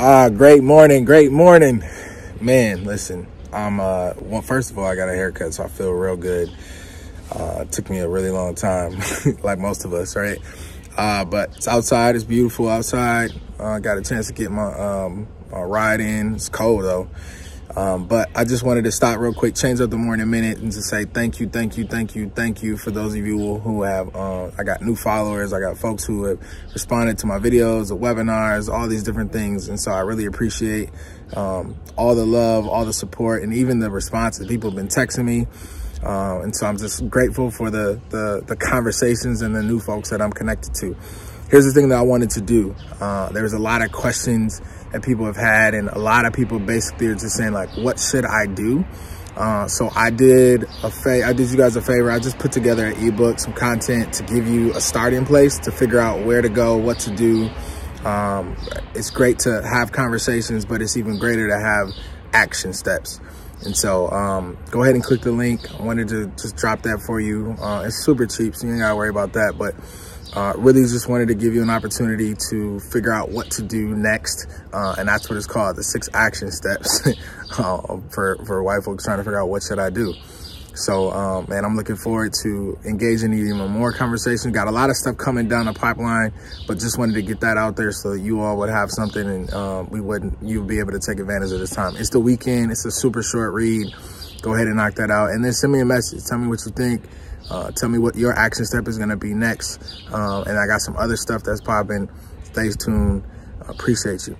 Ah, great morning, great morning. Man, listen, I'm, uh, well, first of all, I got a haircut, so I feel real good. Uh, took me a really long time, like most of us, right? Uh, but it's outside, it's beautiful outside. I uh, got a chance to get my, um, my ride in. It's cold though. Um, but I just wanted to stop real quick, change up the morning a minute and just say thank you, thank you, thank you, thank you for those of you who have, uh, I got new followers. I got folks who have responded to my videos, the webinars, all these different things. And so I really appreciate um, all the love, all the support, and even the responses. People have been texting me. Uh, and so I'm just grateful for the, the, the conversations and the new folks that I'm connected to. Here's the thing that I wanted to do. Uh, there's a lot of questions that people have had and a lot of people basically are just saying like, what should I do? Uh, so I did a fa I did you guys a favor. I just put together an ebook, some content to give you a starting place to figure out where to go, what to do. Um, it's great to have conversations, but it's even greater to have action steps. And so um, go ahead and click the link. I wanted to just drop that for you. Uh, it's super cheap, so you ain't gotta worry about that. But uh, really just wanted to give you an opportunity to figure out what to do next. Uh, and that's what it's called, the six action steps uh, for, for white folks trying to figure out what should I do. So, um, man, I'm looking forward to engaging in even more conversation. Got a lot of stuff coming down the pipeline, but just wanted to get that out there so that you all would have something and um, we wouldn't, you'd be able to take advantage of this time. It's the weekend. It's a super short read. Go ahead and knock that out. And then send me a message. Tell me what you think. Uh, tell me what your action step is going to be next. Um, and I got some other stuff that's popping. Stay tuned. I Appreciate you.